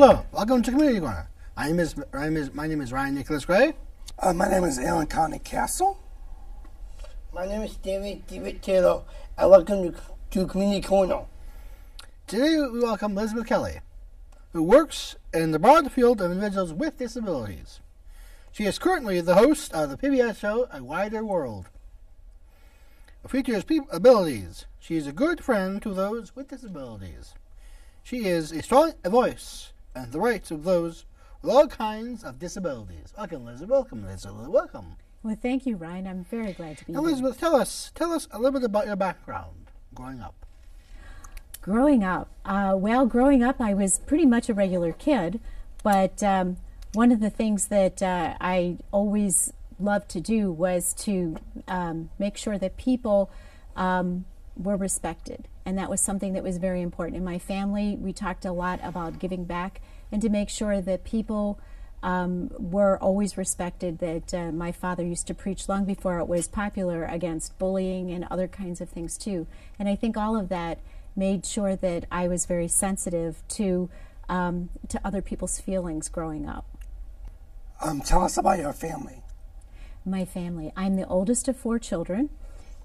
Hello, welcome to Community Corner. My name is my name is, my name is Ryan Nicholas Gray. Uh, my name is Alan Connie Castle. My name is David DeWitt Taylor, and welcome to, to Community Corner. Today we welcome Elizabeth Kelly, who works in the broad field of individuals with disabilities. She is currently the host of the PBS show A Wider World. It features people abilities. She is a good friend to those with disabilities. She is a strong voice and the rights of those with all kinds of disabilities. Welcome, Elizabeth. Welcome, Elizabeth. Welcome. Well, thank you, Ryan. I'm very glad to be here. Elizabeth, tell us tell us a little bit about your background growing up. Growing up, uh, well, growing up, I was pretty much a regular kid, but um, one of the things that uh, I always loved to do was to um, make sure that people um, were respected. And that was something that was very important. In my family, we talked a lot about giving back and to make sure that people um, were always respected. That uh, my father used to preach long before it was popular against bullying and other kinds of things too. And I think all of that made sure that I was very sensitive to um, to other people's feelings growing up. Um, tell us about your family. My family. I'm the oldest of four children,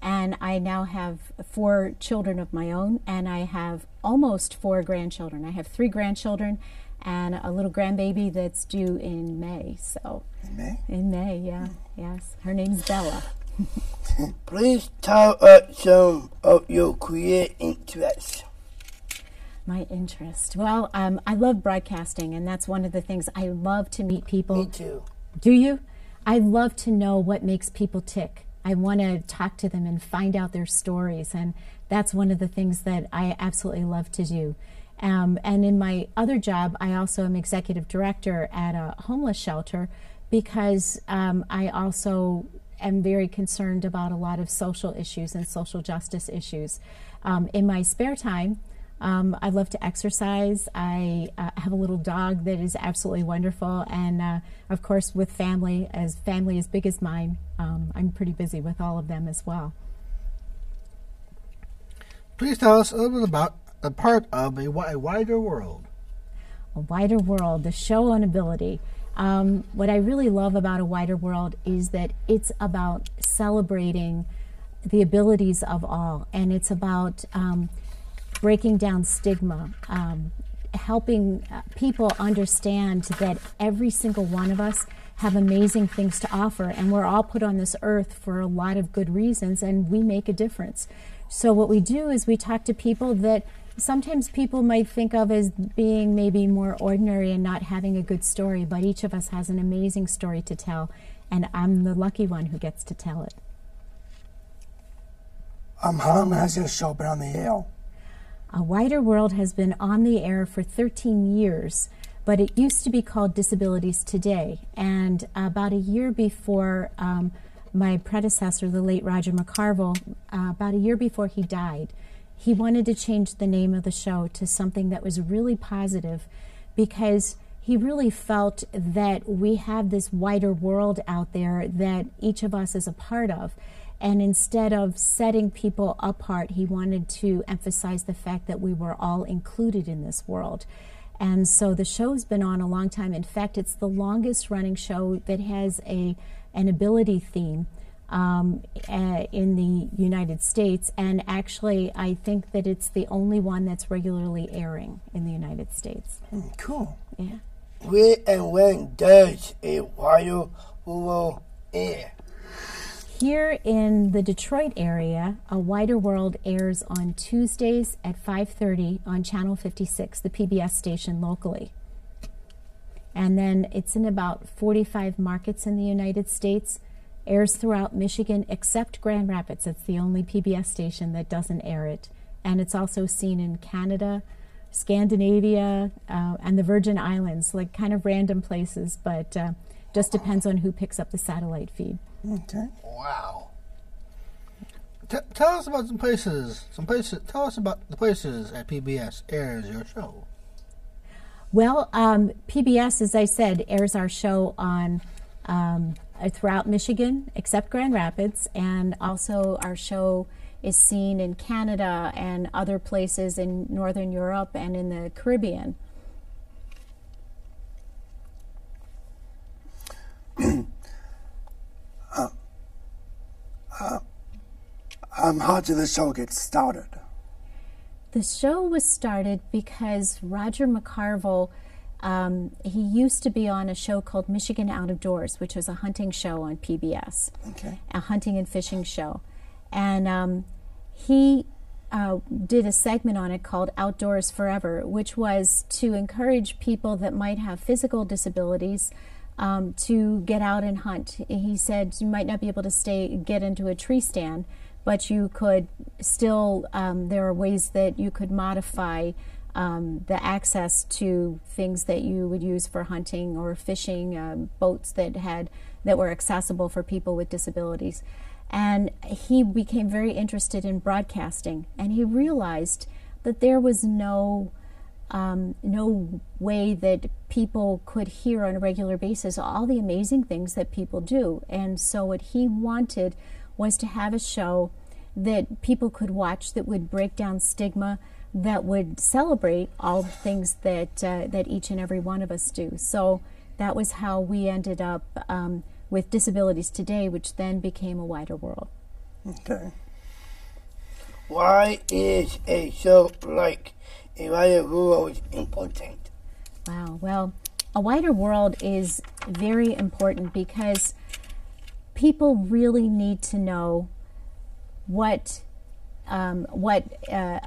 and I now have four children of my own, and I have almost four grandchildren. I have three grandchildren and a little grandbaby that's due in May. So In May? in May, yeah, yes. Her name's Bella. Please tell us some of your career interests. My interest. Well, um, I love broadcasting, and that's one of the things I love to meet people. Me too. Do you? I love to know what makes people tick. I want to talk to them and find out their stories, and that's one of the things that I absolutely love to do. Um, and in my other job, I also am executive director at a homeless shelter because um, I also am very concerned about a lot of social issues and social justice issues. Um, in my spare time, um, I love to exercise. I uh, have a little dog that is absolutely wonderful, and uh, of course, with family, as family as big as mine, um, I'm pretty busy with all of them as well. Please tell us a little bit about a part of a, a wider world. A Wider World, the show on ability. Um, what I really love about A Wider World is that it's about celebrating the abilities of all, and it's about um, breaking down stigma, um, helping uh, people understand that every single one of us have amazing things to offer, and we're all put on this earth for a lot of good reasons, and we make a difference. So, what we do is we talk to people that sometimes people might think of as being maybe more ordinary and not having a good story, but each of us has an amazing story to tell, and I'm the lucky one who gets to tell it. How long has your show been on the air? A Wider World has been on the air for 13 years, but it used to be called Disabilities Today. And about a year before um, my predecessor, the late Roger McCarville, uh, about a year before he died, he wanted to change the name of the show to something that was really positive because he really felt that we have this wider world out there that each of us is a part of. And instead of setting people apart, he wanted to emphasize the fact that we were all included in this world. And so the show's been on a long time. In fact, it's the longest running show that has a an ability theme um, uh, in the United States. And actually, I think that it's the only one that's regularly airing in the United States. Cool. Yeah. Where and when does a wider world air? Here in the Detroit area, A Wider World airs on Tuesdays at 5:30 on Channel 56, the PBS station locally. And then it's in about 45 markets in the United States, airs throughout Michigan except Grand Rapids. It's the only PBS station that doesn't air it. And it's also seen in Canada, Scandinavia, uh, and the Virgin Islands, like kind of random places, but uh, just depends on who picks up the satellite feed. Okay. Wow. T- tell us about some places. Some places. Tell us about the places at PBS airs your show. Well, um, PBS, as I said, airs our show on um, uh, throughout Michigan, except Grand Rapids, and also our show is seen in Canada and other places in Northern Europe and in the Caribbean. Um, how did the show get started? The show was started because Roger McCarville, um, he used to be on a show called Michigan Out of Doors, which was a hunting show on PBS, Okay. a hunting and fishing show. And um, he uh, did a segment on it called Outdoors Forever, which was to encourage people that might have physical disabilities um, to get out and hunt. He said you might not be able to stay get into a tree stand, but you could still. Um, there are ways that you could modify um, the access to things that you would use for hunting or fishing, um, boats that had that were accessible for people with disabilities. And he became very interested in broadcasting, and he realized that there was no um, no way that people could hear on a regular basis all the amazing things that people do. And so, what he wanted was to have a show that people could watch that would break down stigma, that would celebrate all the things that uh, that each and every one of us do. So that was how we ended up um, with Disabilities Today, which then became a wider world. Okay. Why is a show like a wider world is important? Wow. Well, a wider world is very important because people really need to know what um, what uh,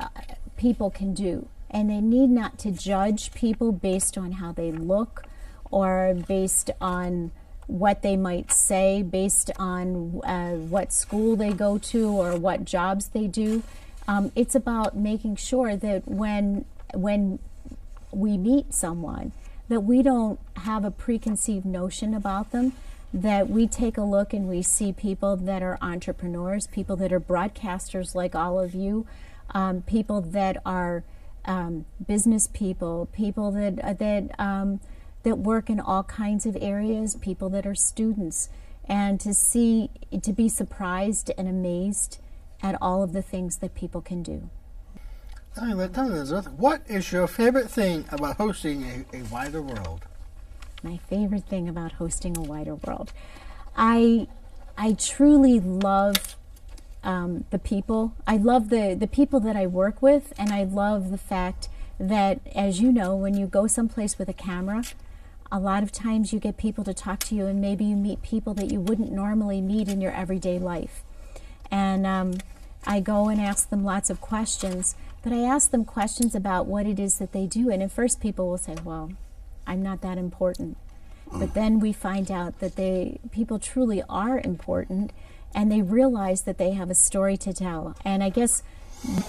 people can do, and they need not to judge people based on how they look or based on what they might say, based on uh, what school they go to or what jobs they do. Um, it's about making sure that when when we meet someone, that we don't have a preconceived notion about them, that we take a look and we see people that are entrepreneurs, people that are broadcasters like all of you, um, people that are um, business people, people that uh, that um, that work in all kinds of areas, people that are students, and to see to be surprised and amazed at all of the things that people can do. Tell me, tell me, Elizabeth, what is your favorite thing about hosting a, a wider world? my favorite thing about hosting a wider world. I I truly love um, the people. I love the the people that I work with, and I love the fact that, as you know, when you go someplace with a camera, a lot of times you get people to talk to you, and maybe you meet people that you wouldn't normally meet in your everyday life. And um, I go and ask them lots of questions, but I ask them questions about what it is that they do. And at first, people will say, "Well, I'm not that important. But then we find out that they people truly are important and they realize that they have a story to tell. And I guess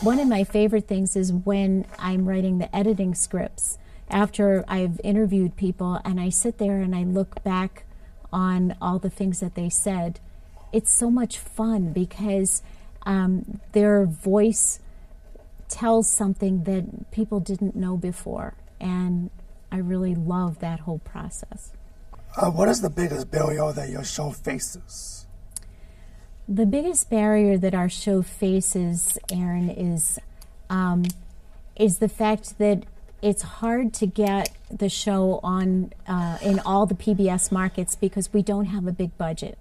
one of my favorite things is when I'm writing the editing scripts after I've interviewed people and I sit there and I look back on all the things that they said. It's so much fun because um, their voice tells something that people didn't know before. And I really love that whole process. Uh, what is the biggest barrier that your show faces? The biggest barrier that our show faces, Aaron, is um, is the fact that it's hard to get the show on uh, in all the PBS markets because we don't have a big budget.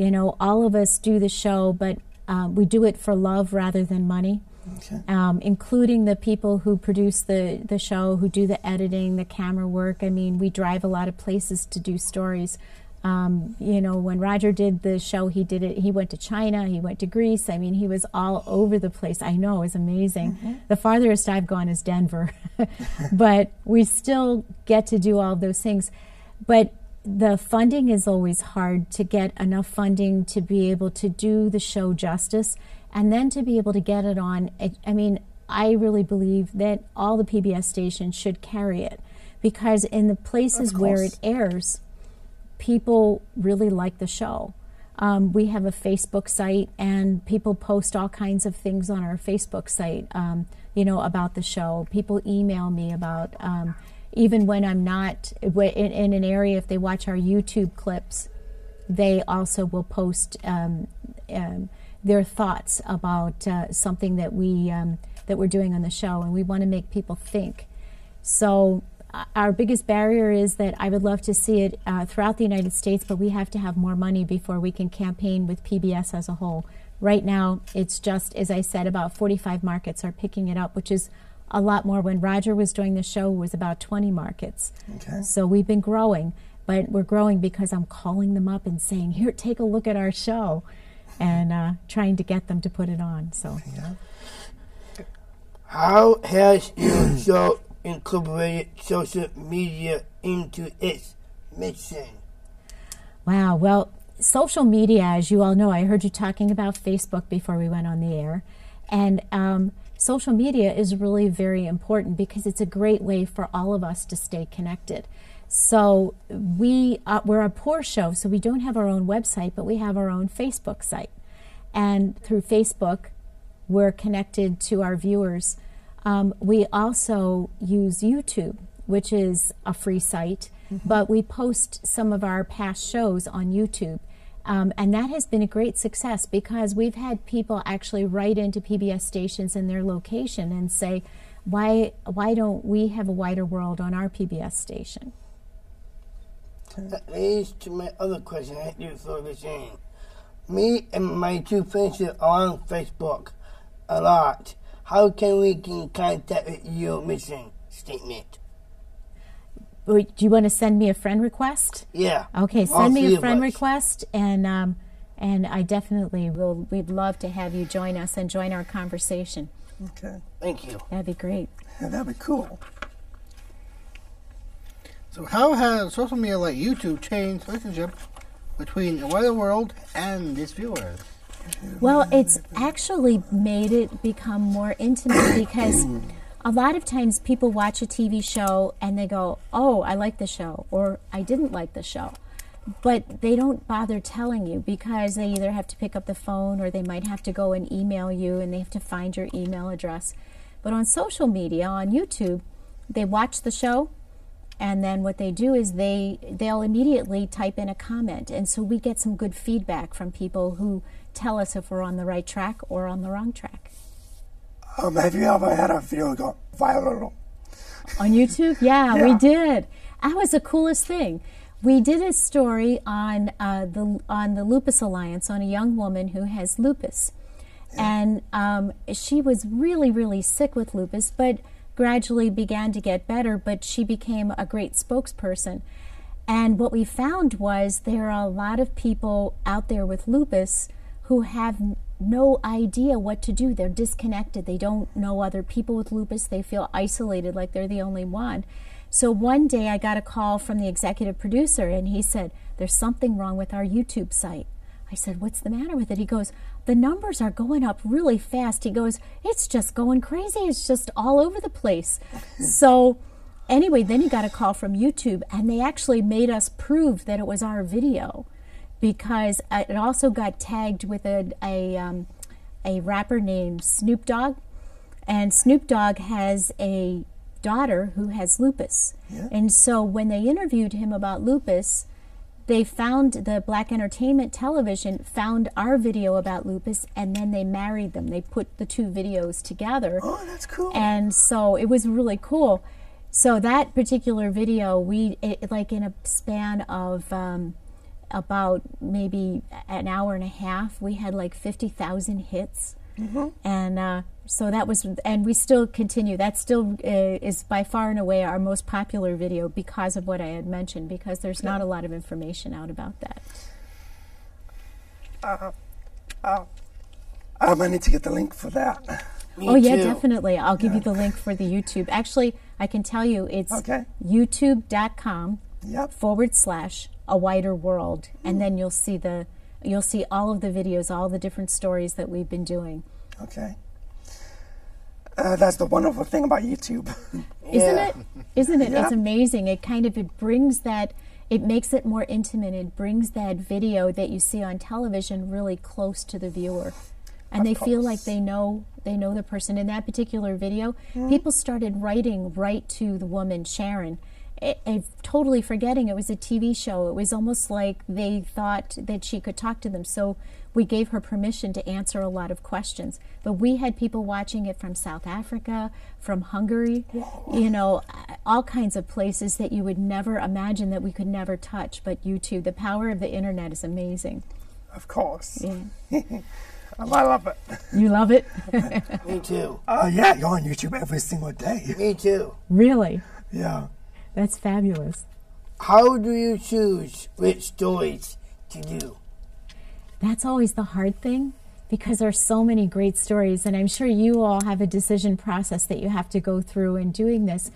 You know, all of us do the show, but uh, we do it for love rather than money. Okay. Um, including the people who produce the, the show, who do the editing, the camera work. I mean, we drive a lot of places to do stories. Um, you know, when Roger did the show, he did it. He went to China, he went to Greece. I mean, he was all over the place. I know, it was amazing. Mm-hmm. The farthest I've gone is Denver, but we still get to do all those things. But the funding is always hard to get enough funding to be able to do the show justice and then to be able to get it on. I mean, I really believe that all the PBS stations should carry it because in the places where it airs, people really like the show. Um, we have a Facebook site, and people post all kinds of things on our Facebook site, um, you know, about the show. People email me about, um, even when I'm not in, in, an area, if they watch our YouTube clips, they also will post um, um, their thoughts about uh, something that we um, that we're doing on the show, and we want to make people think. So uh, our biggest barrier is that I would love to see it uh, throughout the United States, but we have to have more money before we can campaign with PBS as a whole right now it's just, as I said, about 45 markets are picking it up, which is a lot more. When Roger was doing the show, was about 20 markets. Okay. So we've been growing, but we're growing because I'm calling them up and saying, "Here, take a look at our show," and uh, trying to get them to put it on. So Yeah. How has your show incorporated social media into its mission? Wow. Well, social media, as you all know, I heard you talking about Facebook before we went on the air. And um, social media is really very important because it's a great way for all of us to stay connected. So we uh, we're a poor show, so we don't have our own website, but we have our own Facebook site. And through Facebook, we're connected to our viewers. Um, we also use YouTube, which is a free site, but we post some of our past shows on YouTube. Um, and that has been a great success because we've had people actually write into PBS stations in their location and say, why, why don't we have a wider world on our PBS station? That leads to my other question I do for the same. Me and my two friends are on Facebook a lot. How can we get in contact with your mission statement? Wait, Do you want to send me a friend request? Yeah. Okay, send me a friend request, and um, and I definitely will. We'd love to have you join us and join our conversation. Okay. Thank you. That'd be great. Yeah, that'd be cool. So, how has social media like YouTube changed the relationship between the wider world and its viewers? Well, it's actually made it become more intimate because a lot of times people watch a TV show and they go, "Oh, I like the show," or "I didn't like the show." But they don't bother telling you because they either have to pick up the phone or they might have to go and email you and they have to find your email address. But on social media, on YouTube, they watch the show and then what they do is they they'll immediately type in a comment and so we get some good feedback from people who tell us if we're on the right track or on the wrong track Um, have you ever had a video go viral? on youtube? Yeah, Yeah. we did. That was the coolest thing. We did a story on uh, the on the lupus alliance on a young woman who has lupus. And um, she was really really sick with lupus but gradually began to get better but she became a great spokesperson. And what we found was there are a lot of people out there with lupus who have no idea what to do. They're disconnected. They don't know other people with lupus. They feel isolated like they're the only one. So one day I got a call from the executive producer and he said, There's something wrong with our YouTube site. I said, What's the matter with it? He goes, The numbers are going up really fast. He goes, It's just going crazy. It's just all over the place. so anyway, then he got a call from YouTube and they actually made us prove that it was our video because uh, it also got tagged with a, a, um, a rapper named Snoop Dogg. And Snoop Dogg has a daughter who has lupus. And so when they interviewed him about lupus, they found the Black Entertainment Television found our video about lupus and then they married them. They put the two videos together. Oh, that's cool. And so it was really cool. So that particular video, we it, like in a span of um, about maybe an hour and a half, we had like fifty thousand hits, and uh, so that was, and we still continue. That still uh, is by far and away our most popular video because of what I had mentioned. Because there's not a lot of information out about that. Um, I need to get the link for that. Me oh yeah, too. definitely. I'll give you the link for the YouTube. Actually, I can tell you it's Okay. youtube.com Yep. forward slash a wider world. And then you'll see the you'll see all of the videos all the different stories that we've been doing. Okay. Uh, that's the wonderful thing about YouTube. isn't it? Isn't it? Yeah. it's amazing. It kind of it brings that it makes it more intimate. It brings that video that you see on television really close to the viewer. And they feel like they know they know the person. In that particular video people started writing right to the woman sharon I- I- totally forgetting it was a TV show. It was almost like they thought that she could talk to them. So we gave her permission to answer a lot of questions. But we had people watching it from South Africa, from Hungary, you know, all kinds of places that you would never imagine that we could never touch. But YouTube, the power of the internet is amazing. of course. Yeah. Oh, I love it. You love it? Me too. Oh yeah, you're on YouTube every single day. Me too. really? Yeah. That's fabulous. How do you choose which stories to do? That's always the hard thing because there are so many great stories and I'm sure you all have a decision process that you have to go through in doing this.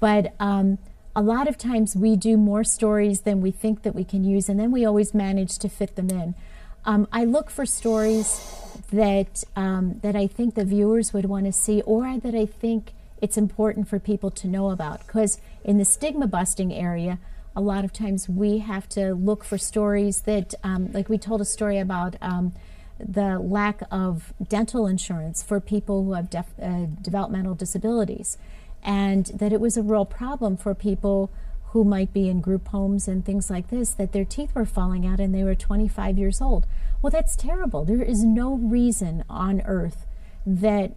But um, a lot of times we do more stories than we think that we can use and then we always manage to fit them in. Um, I look for stories that um, that I think the viewers would want to see or that I think it's important for people to know about because in the stigma busting area a lot of times we have to look for stories that, um, like we told a story about um, the lack of dental insurance for people who have def- uh, developmental disabilities, and that it was a real problem for people who might be in group homes and things like this, that their teeth were falling out and they were 25 years old. Well, that's terrible. There is no reason on earth that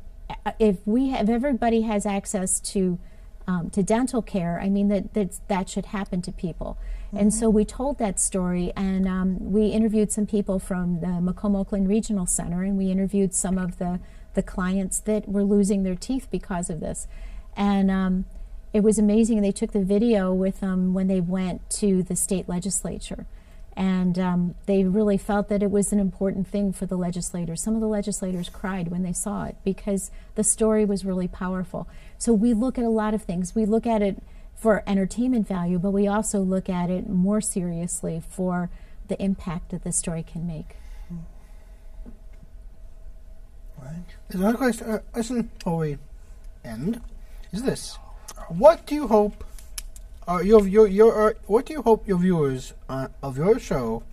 uh, if we have, if everybody has access to um, to dental care, I mean that that that should happen to people. Mm-hmm. And so we told that story, and um, we interviewed some people from the Macomb Oakland Regional Center, and we interviewed some of the the clients that were losing their teeth because of this, and um, it was amazing. They took the video with them when they went to the state legislature and um, they really felt that it was an important thing for the legislators. Some of the legislators cried when they saw it because the story was really powerful. So we look at a lot of things. We look at it for entertainment value, but we also look at it more seriously for the impact that the story can make. Right. There's another question, uh, question before we end. Is this: What do you hope uh, your, your, your, uh, what do you hope your viewers uh, of your show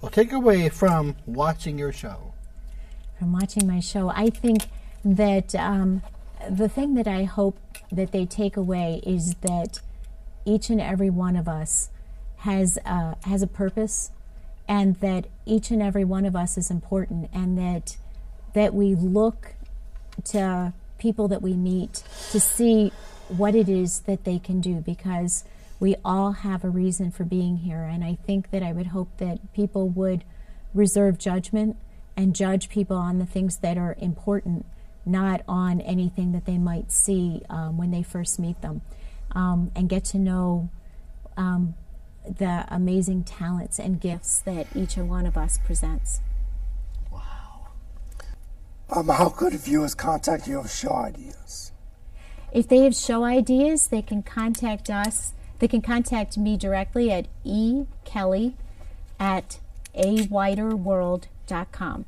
will take away from watching your show? From watching my show, I think that um, the thing that I hope that they take away is that each and every one of us has has a purpose, and that each and every one of us is important, and that that we look to people that we meet to see what it is that they can do because we all have a reason for being here. And I think that I would hope that people would reserve judgment and judge people on the things that are important, not on anything that they might see um, when they first meet them, um, and get to know um, the amazing talents and gifts that each and one of us presents. Wow. Um, how could viewers contact you with show ideas? If they have show ideas, they can contact us they can contact me directly at ekelly at awiderworld.com.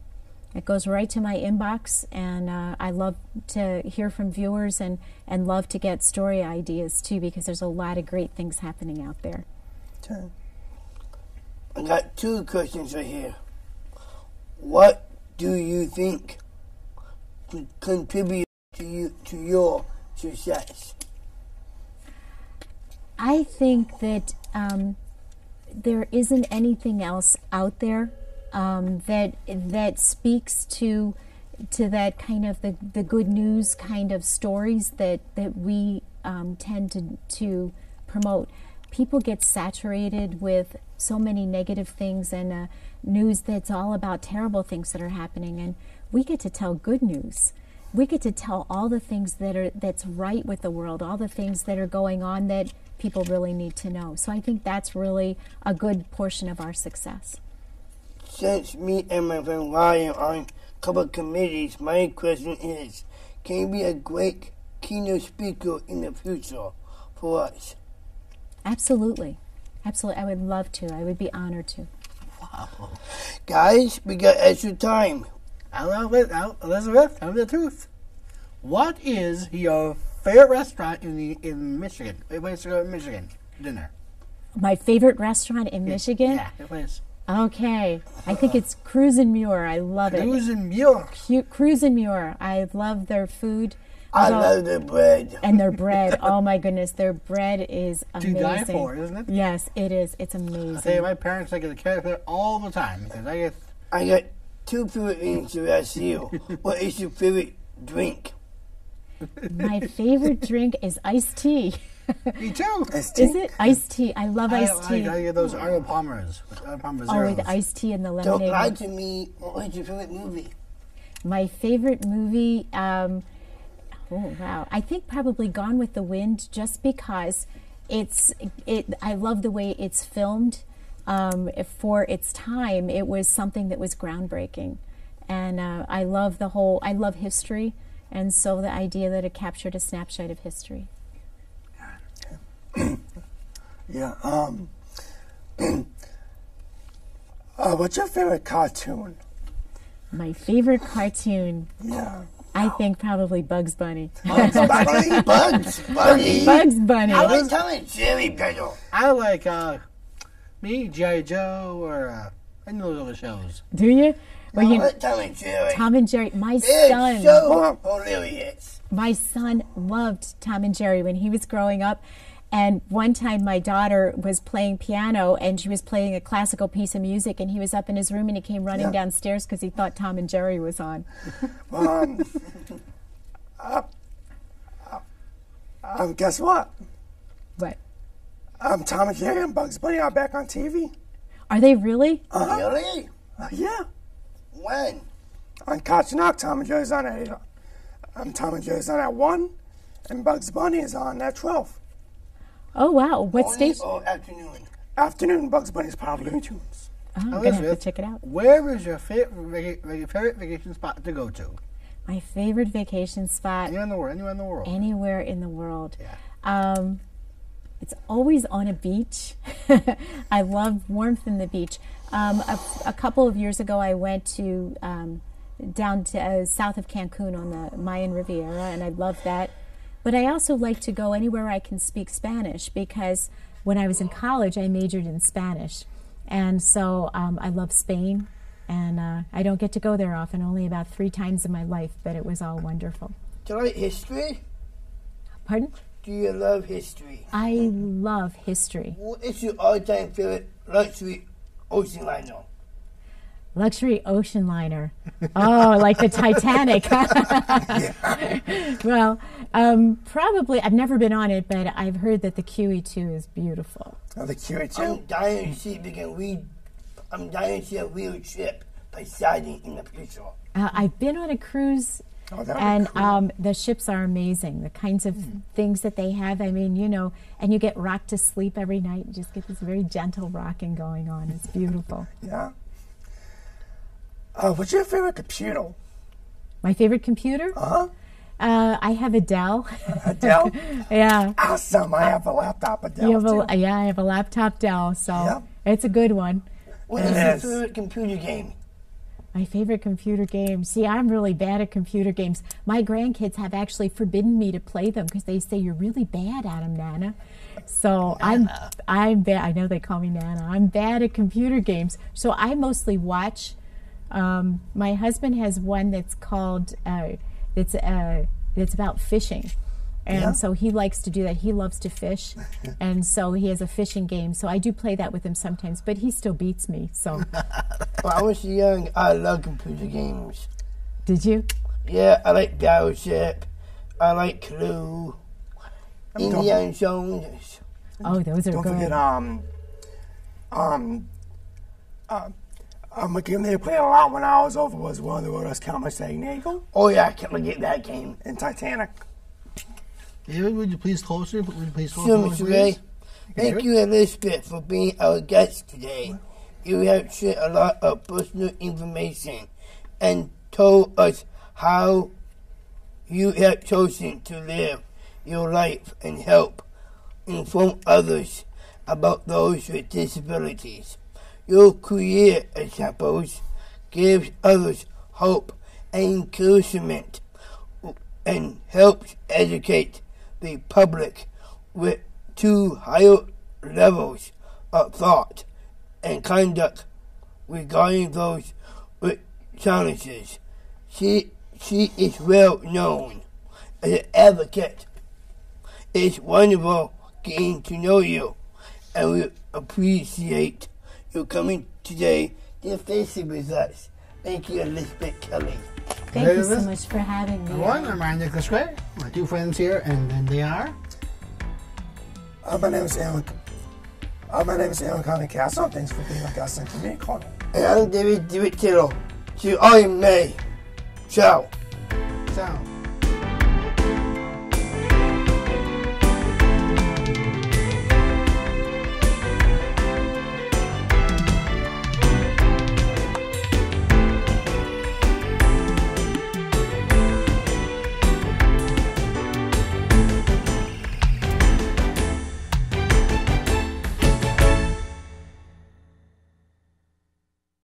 It goes right to my inbox, and uh, I love to hear from viewers and, and love to get story ideas too because there's a lot of great things happening out there. Okay. I got two questions right here. What do you think contribute to you to your success? I think that um, there isn't anything else out there um, that that speaks to to that kind of the, the good news kind of stories that that we um, tend to to promote. People get saturated with so many negative things and uh, news that's all about terrible things that are happening, and we get to tell good news we get to tell all the things that are that's right with the world, all the things that are going on that people really need to know. So I think that's really a good portion of our success. Since me and my friend Ryan are on a couple of committees, my question is, can you be a great keynote speaker in the future for us? Absolutely. Absolutely. I would love to. I would be honored to. Wow. Guys, we got extra time. Elizabeth, tell me the truth. What is your favorite restaurant in the in Michigan? Wait, place to go in Michigan dinner. My favorite restaurant in Michigan? Yeah, it was. Okay. I think it's Kruse and Muer. I love it. Kruse and Muer. Cu- Kruse Muer. I love their food. I So- love their bread. and their bread. Oh my goodness, their bread is amazing. To amazing. die for, isn't it? Yes, it is. It's amazing. I say my parents like the cat all the time because I get I got two favorite things to ask you. what is your favorite drink? My favorite drink is iced tea. Me too. It's Is it iced tea? I love I, iced I, tea. I get those Arnold Palmers. Arnold Palmer Oh, zeros. with iced tea and the Don't lemonade. lie to me. What was your favorite movie? My favorite movie, um, oh wow, I think probably Gone with the Wind, just because it's it. I love the way it's filmed. Um, for its time, it was something that was groundbreaking, and uh, I love the whole. I love history, and so the idea that it captured a snapshot of history. Yeah. Um. uh, what's your favorite cartoon? My favorite cartoon, Yeah. I think probably Bugs Bunny. Bugs Bunny, Bugs Bunny. Bugs Bunny. I like Tom and Jerry better. I like uh, me, G.I. Joe, or uh, any of those other shows. Do you? Well, I you like Tom and Jerry. Tom and Jerry. My They're son, so hilarious. my son loved Tom and Jerry when he was growing up. And one time, my daughter was playing piano, and she was playing a classical piece of music, and he was up in his room, and he came running Yeah. downstairs because he thought Tom and Jerry was on. Um. uh, uh, um. Guess what? But Um. Tom and Jerry and Bugs Bunny are back on TV. are they really? Really? Uh, yeah. When? On Cartoon Network, Tom and Jerry's on at eight. Um. Tom and Jerry's on at one, and Bugs Bunny is on at twelve. Oh wow! What Morning station? or afternoon? Afternoon, Bugs Bunny's part of Looney Tunes. Oh, I'm gonna have to check it out. Where is your favorite, vaca- vaca- favorite vacation spot to go to? My favorite vacation spot Anywhere in the world. Anywhere in the world. anywhere in the world. Yeah. Um, it's always on a beach. I love warmth in the beach. Um, a, a couple of years ago, I went to um, down to uh, south of Cancun on the Mayan Riviera, and I love that. But I also like to go anywhere I can speak Spanish because when I was in college, I majored in Spanish, and so um, I love Spain. And uh, I don't get to go there often, only about three times in my life, but it was all wonderful. Do you like history? Pardon? Do you love history? I love history. What is your all-time favorite luxury ocean liner? Luxury ocean liner. Oh, like the Titanic. well, um, probably, I've never been on it, but I've heard that the QE2 is beautiful. Oh, the QE2. I'm dying to see if we. I'm dying to see a real ship Poseidon in the future. Uh, I've been on a cruise, Oh, that would be and cool. um, the ships are amazing. The kinds of things that they have. I mean, you know, and you get rocked to sleep every night. You just get this very gentle rocking going on. It's beautiful. Yeah. Uh, what's your favorite computer? My favorite computer? Uh-huh. Uh, I have a Dell. Dell? yeah. awesome. I have a laptop, a Dell. You have too. a, yeah, I have a laptop Dell, so Yep. it's a good one. What is your favorite computer game? My favorite computer game. See, I'm really bad at computer games. My grandkids have actually forbidden me to play them because they say you're really bad at them, Nana. So I'm I'm bad. I know they call me Nana. I'm bad at computer games. So I mostly watch. Um, my husband has one that's called uh, it's uh, it's about fishing. And Yeah. so he likes to do that. He loves to fish. and so he has a fishing game. So I do play that with him sometimes, but he still beats me. So When I was young, I loved computer games. did you? Yeah, I like Battleship. I like Clue. don't- Indiana Jones. Oh, those are Don't good. forget, um, um, uh, um, a game they played a lot when I was over was one of the Rodas Carmen Sandiego Oh yeah, I can't forget that game. and Titanic. David, would you please closer? Would you please closer? Sure, please? Mr. Ray. Thank you, Elizabeth, for being our guest today. You have shared a lot of personal information and told us how you have chosen to live your life and help inform others about those with disabilities. Your career examples gives others hope and encouragement and helps educate the public with to higher levels of thought and conduct regarding those with challenges. She she is well known as an advocate. It's wonderful getting to know you, and we appreciate you coming today to visit with us. Thank you, Elizabeth Kelly. Thank you so much for having me. One, I'm Ryan Nicholas Gray. My two friends here, and then they are. Uh, my name is Alan. Uh, my name is Alan Conley Castle. Thanks for being a guest and to me, Conley. And I'm David DeWitt Taylor. To all you may. Ciao. Sound.